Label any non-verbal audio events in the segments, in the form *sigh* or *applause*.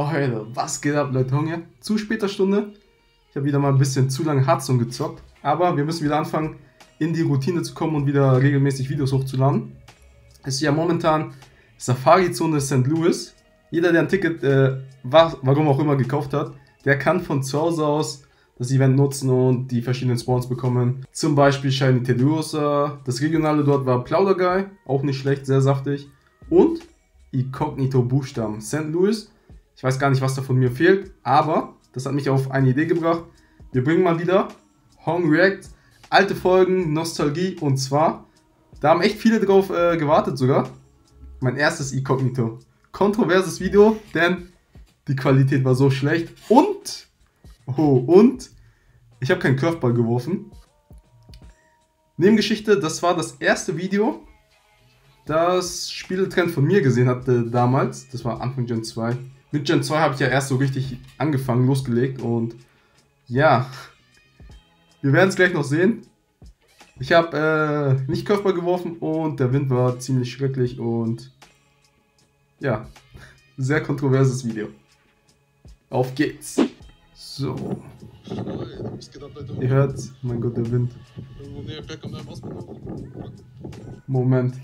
Oh, Alter, was geht ab, Leute? Hunger? Zu später Stunde. Ich habe wieder mal ein bisschen zu lange Hearthstone gezockt. Aber wir müssen wieder anfangen, in die Routine zu kommen und wieder regelmäßig Videos hochzuladen. Es ist ja momentan Safari-Zone St. Louis. Jeder, der ein Ticket, äh, warum auch immer, gekauft hat, der kann von zu Hause aus das Event nutzen und die verschiedenen Spawns bekommen. Zum Beispiel Shiny Tediosa. Das regionale dort war Plauderguy, auch nicht schlecht, sehr saftig. Und Incognito Buchstaben. St. Louis ich weiß gar nicht, was da von mir fehlt, aber das hat mich auf eine Idee gebracht. Wir bringen mal wieder Home React, alte Folgen, Nostalgie und zwar, da haben echt viele drauf äh, gewartet sogar. Mein erstes Incognito. Kontroverses Video, denn die Qualität war so schlecht und, oh, und ich habe keinen Curveball geworfen. Nebengeschichte, das war das erste Video, das Spieletrend von mir gesehen hatte damals. Das war Anfang Gen 2. Mit Gen 2 habe ich ja erst so richtig angefangen, losgelegt und ja, wir werden es gleich noch sehen. Ich habe äh, nicht Körper geworfen und der Wind war ziemlich schrecklich und ja, sehr kontroverses Video. Auf geht's. So. Ihr hört, mein Gott, der Wind. Moment.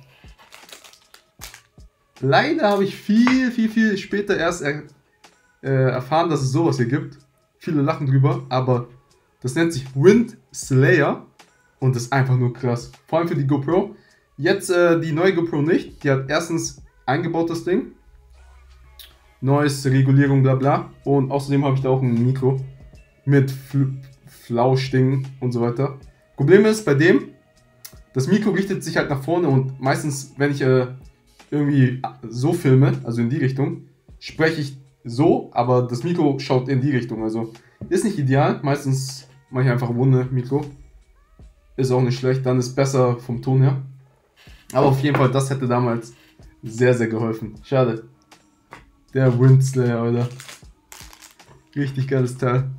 Leider habe ich viel, viel, viel später erst er, äh, erfahren, dass es sowas hier gibt. Viele lachen drüber, aber das nennt sich Wind Slayer und ist einfach nur krass. Vor allem für die GoPro. Jetzt äh, die neue GoPro nicht. Die hat erstens eingebaut das Ding. Neues Regulierung, bla bla. Und außerdem habe ich da auch ein Mikro mit Fl Flauschding und so weiter. Problem ist bei dem, das Mikro richtet sich halt nach vorne und meistens, wenn ich äh, irgendwie so filme, also in die Richtung, spreche ich so, aber das Mikro schaut in die Richtung. Also ist nicht ideal. Meistens mache ich einfach ohne Mikro. Ist auch nicht schlecht, dann ist besser vom Ton her. Aber auf jeden Fall, das hätte damals sehr, sehr geholfen. Schade. Der Windslayer, Alter. Richtig geiles Teil.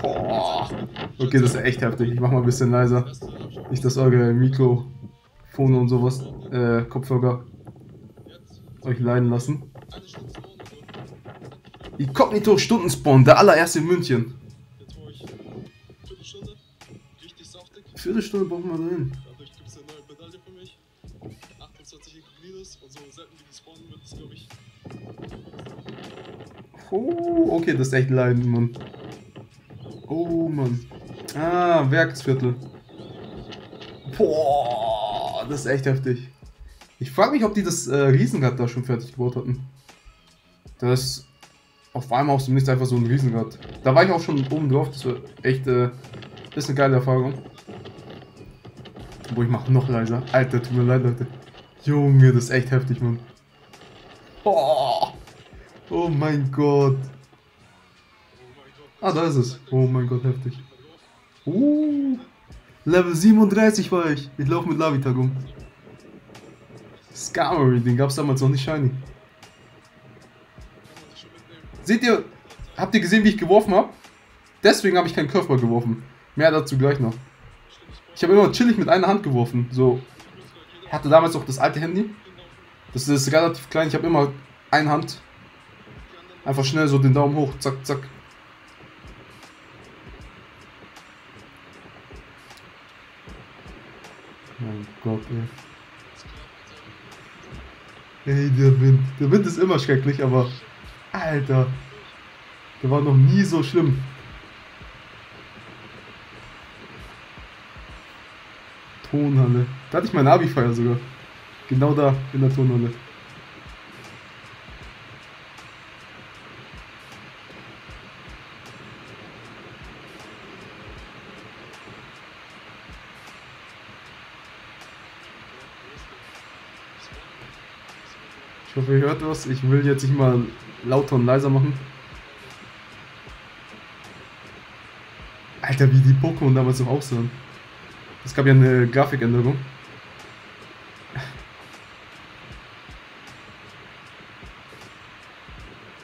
Boah. Okay, das ist echt heftig. Ich mach mal ein bisschen leiser. Nicht, dass eure Mikrofone und sowas, äh, Kopfhörer euch leiden lassen. Inkognito Stundenspawn, der allererste in München. Viertelstunde brauchen wir dahin. Dadurch gibt eine neue Medaille für mich. 28 Inkognitos und so selten wie die spawnen wird es, glaube ich. Oh, okay, das ist echt leiden, Mann. Oh, Mann. Ah, Werksviertel. Boah, das ist echt heftig. Ich frage mich, ob die das äh, Riesenrad da schon fertig gebaut hatten. Das auf einmal dem Nichts einfach so ein Riesenrad. Da war ich auch schon oben drauf. Das war echt äh, ist eine geile Erfahrung. Wo ich mache noch leiser. Alter, tut mir leid, Leute. Junge, das ist echt heftig, Mann. Oh, oh mein Gott. Ah, da ist es. Oh mein Gott, heftig. Uh, Level 37 war ich. Ich laufe mit Lavitag um. Scamery, den gab es damals noch nicht shiny. Seht ihr, habt ihr gesehen, wie ich geworfen habe? Deswegen habe ich keinen Curveball geworfen. Mehr dazu gleich noch. Ich habe immer chillig mit einer Hand geworfen. So, ich hatte damals auch das alte Handy. Das ist relativ klein. Ich habe immer eine Hand. Einfach schnell so den Daumen hoch, zack, zack. Mein Gott, ey. Ey, der Wind. Der Wind ist immer schrecklich, aber... Alter. Der war noch nie so schlimm. Tonhalle. Da hatte ich mein Abi-Feier sogar. Genau da, in der Tonhalle. Ich hoffe, ihr hört was. Ich will jetzt nicht mal lauter und leiser machen. Alter, wie die Pokémon damals noch aussahen. Es gab ja eine Grafikänderung.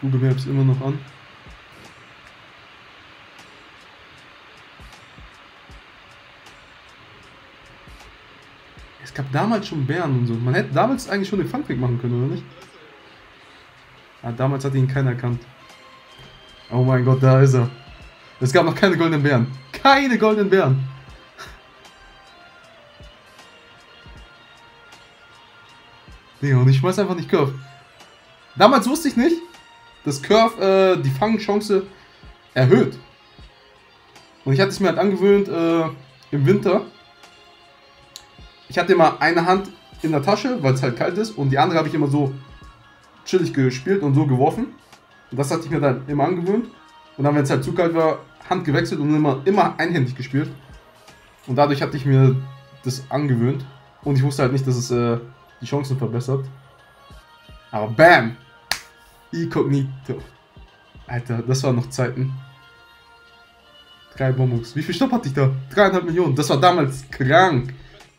Google Maps immer noch an. damals schon Bären und so. Man hätte damals eigentlich schon den Funkick machen können, oder nicht? Ah, damals hat ihn keiner erkannt. Oh mein Gott, da ist er. Es gab noch keine goldenen Bären. Keine goldenen Bären. Digga, und ich schmeiß einfach nicht Curve. Damals wusste ich nicht, dass Curve äh, die Fangchance erhöht. Und ich hatte es mir halt angewöhnt äh, im Winter. Ich hatte immer eine Hand in der Tasche, weil es halt kalt ist, und die andere habe ich immer so chillig gespielt und so geworfen. Und das hatte ich mir dann immer angewöhnt. Und dann, wenn es halt zu kalt war, Hand gewechselt und immer, immer einhändig gespielt. Und dadurch hatte ich mir das angewöhnt. Und ich wusste halt nicht, dass es äh, die Chancen verbessert. Aber BAM! Incognito. Alter, das waren noch Zeiten. Drei Bonbons. Wie viel Stopp hatte ich da? Dreieinhalb Millionen. Das war damals krank.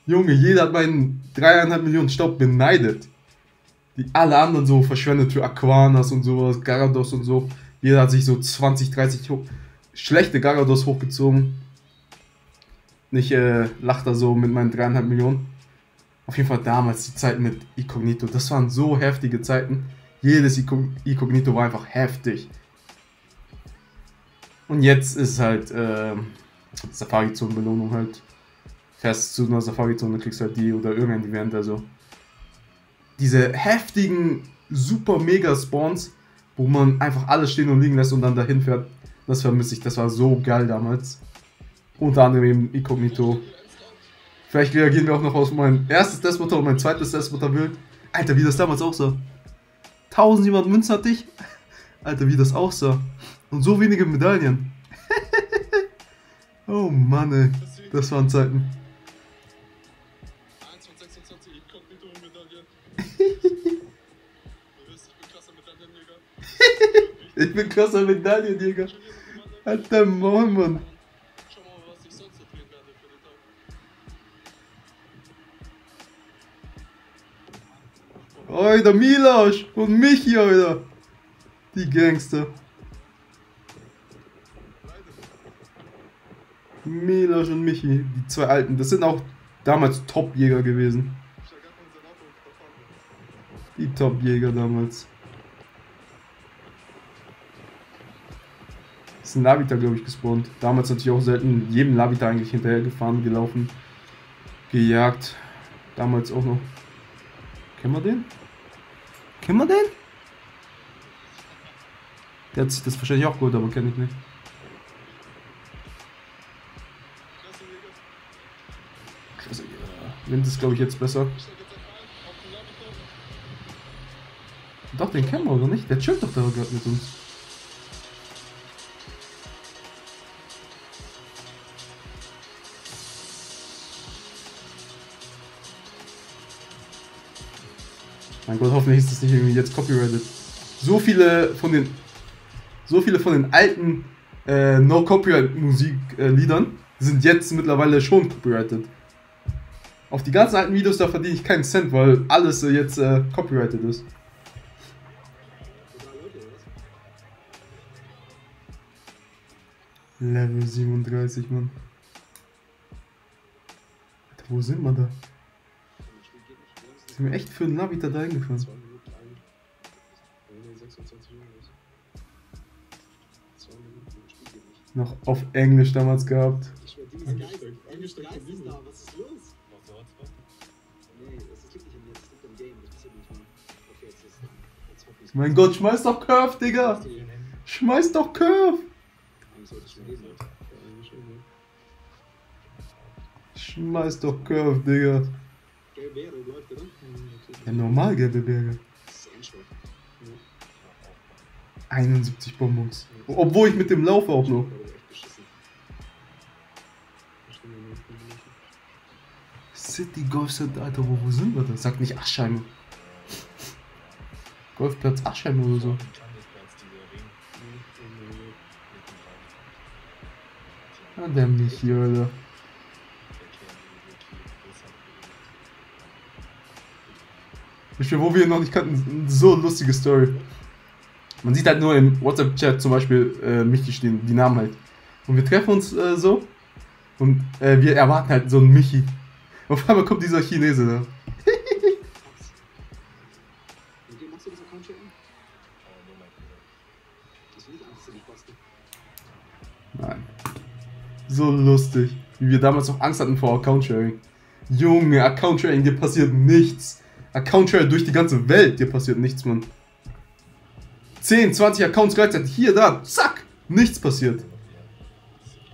Junge, jeder hat meinen dreieinhalb Millionen Stopp beneidet. Die alle anderen so verschwendet für Aquanas und sowas, Garados und so. Jeder hat sich so 20, 30 hoch, schlechte Garados hochgezogen. Nicht äh, lacht er so mit meinen dreieinhalb Millionen. Auf jeden Fall damals die Zeit mit Incognito. Das waren so heftige Zeiten. Jedes Incognito war einfach heftig. Und jetzt ist halt äh, Safari-Zone-Belohnung halt. Fährst zu einer Safari-Zone, kriegst halt die oder irgendein Event. Also diese heftigen, super mega Spawns, wo man einfach alles stehen und liegen lässt und dann dahin fährt. Das vermisse ich. Das war so geil damals. Unter anderem eben Incognito. Vielleicht reagieren wir auch noch aus mein erstes Despoter und mein zweites Despoter-Bild. Alter, wie das damals auch sah. 1700 Münzen hatte ich. *laughs* Alter, wie das auch sah. Und so wenige Medaillen. *laughs* oh Mann, ey. Das waren Zeiten. Ich bin krasser Medaillenjäger. Alter Mann, Mann. Alter, Milosch und Michi, Alter. Die Gangster. Milosch und Michi, die zwei Alten. Das sind auch damals Top-Jäger gewesen. Die Top-Jäger damals. Ist ein Lavita, glaube ich, gespawnt. Damals hatte ich auch selten jedem Lavita eigentlich hinterher gefahren, gelaufen, gejagt. Damals auch noch. Kennen wir den? Kennen wir den? Der hat sich das wahrscheinlich auch gut, aber kenne ich nicht. Wind ist glaube ich jetzt besser. Doch, den kennen wir oder nicht? Der chillt doch da gerade mit uns. Mein Gott, hoffentlich ist das nicht irgendwie jetzt copyrighted. So viele von den so viele von den alten äh, No Copyright Musikliedern äh, sind jetzt mittlerweile schon copyrighted. Auf die ganzen alten Videos da verdiene ich keinen Cent, weil alles äh, jetzt äh, copyrighted ist. Level 37, Mann. Alter, wo sind wir da? Sind wir echt für einen Navi da eingefahren? Noch auf Englisch damals gehabt. Angesteckt, angesteckt von Dino. Was ist los? Machst du Hotspot? Nee, das ist wirklich im Jetzt, liegt am Game, das passiert nicht mal. Okay, jetzt ist jetzt Mein Gott, schmeiß doch Curve, Digga! Schmeiß doch Curve! Schmeiß doch Curve, Digga. Ja, normal gelbe Berge. 71 Bonbons. Obwohl ich mit dem laufe auch noch. City Golf Center, Alter, wo, wo sind wir da? Sag nicht Aschheim. Golfplatz Aschheim oder so. Ah, der mich hier, Alter. Wo wir noch nicht kannten, so lustige Story. Man sieht halt nur im WhatsApp-Chat zum Beispiel äh, Michi stehen, die Namen halt. Und wir treffen uns äh, so und äh, wir erwarten halt so einen Michi. Auf einmal kommt dieser Chinese da. Ich kosten. Nein. So lustig. Wie wir damals noch Angst hatten vor Account-Sharing. Junge, Account-Sharing, dir passiert nichts. Account-Sharing durch die ganze Welt, dir passiert nichts, Mann. 10, 20 Accounts gleichzeitig, hier, da, zack, nichts passiert.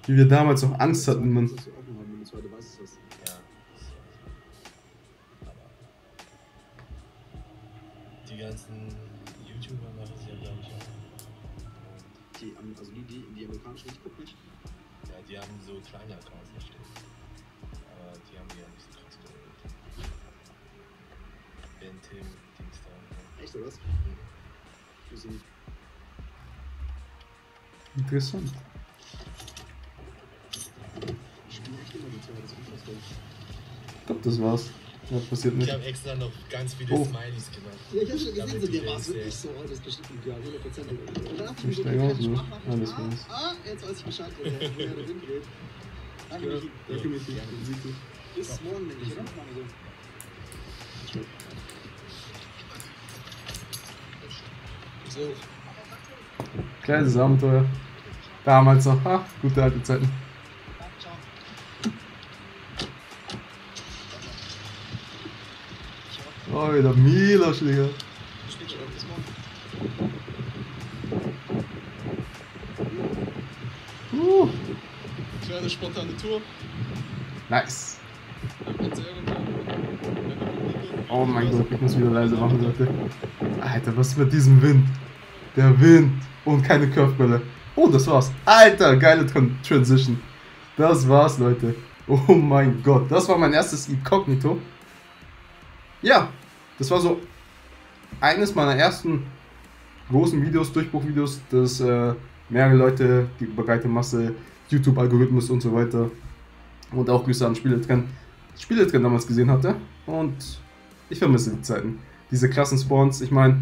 Wie wir damals noch Angst hatten, Mann. Die ganzen YouTuber machen es ja, glaube ich, auch. Die, am- also die, die, die amerikanischen, ich guck nicht. Und, ja, die haben so kleine Accounts erstellt. Aber die haben die ja nicht so. Ben Tim, Dings da. Echt, oder was? so. Wir sind Interessant. Ich spiele echt immer die zwei, das ist unfassbar. Ich glaube, das war's. Ja, passiert Ich nicht. habe extra noch ganz viele Oh. Smileys gemacht. Ja, ich hab schon gesehen, so die dir war es wirklich so, oh, das ist bestimmt ein Girl, 100%. Und dann dachte ich Ich steig okay, aus, ich ne? Alles ich. ah, weiß. ah, jetzt weiß ich Bescheid, woher der Wind geht. Danke. Michi. Danke, Michi. Bis morgen, denke ich, oder? Machen wir so. So, Kleines Abenteuer. Damals noch. Ha, gute alte Zeiten. Oh, wieder Milos, Digga. Uh, Kleine spontane Tour. nice. Oh mein Gott, ich muss wieder leise machen, Leute. Alter, was mit diesem Wind? Der Wind und keine Curvebälle. Oh, das war's. Alter, geile Tran Transition. Das war's, Leute. Oh mein Gott, das war mein erstes Inkognito. Ja, das war so eines meiner ersten großen Videos, Durchbruchvideos, das äh, mehrere Leute, die breite Masse, YouTube-Algorithmus und so weiter und auch Grüße an Spieletrend, Spieletrend damals gesehen hatte. Und ich vermisse die Zeiten. Diese krassen Spawns, ich meine,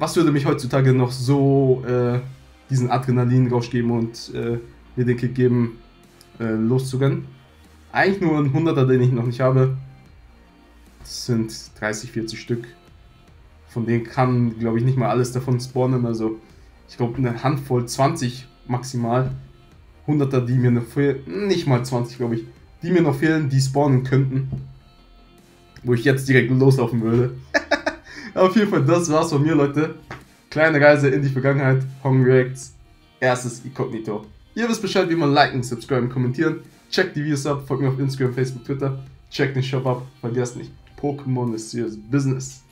was würde mich heutzutage noch so äh, diesen Adrenalin-Rausch geben und äh, mir den Kick geben, äh, loszurennen? Eigentlich nur ein 100er, den ich noch nicht habe. Das sind 30, 40 Stück. Von denen kann, glaube ich, nicht mal alles davon spawnen. Also, ich glaube, eine Handvoll, 20 maximal. 100er, die mir noch fehlen. Nicht mal 20, glaube ich. Die mir noch fehlen, die spawnen könnten. Wo ich jetzt direkt loslaufen würde. Auf jeden Fall, das war's von mir, Leute. Kleine Reise in die Vergangenheit. Hong Reacts. Erstes Inkognito. Ihr wisst Bescheid, wie man liken, subscriben, kommentieren. Checkt die Videos ab, folgt mir auf Instagram, Facebook, Twitter. Checkt den Shop ab. Vergesst nicht, Pokémon ist serious business.